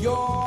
your